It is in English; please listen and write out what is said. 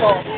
people.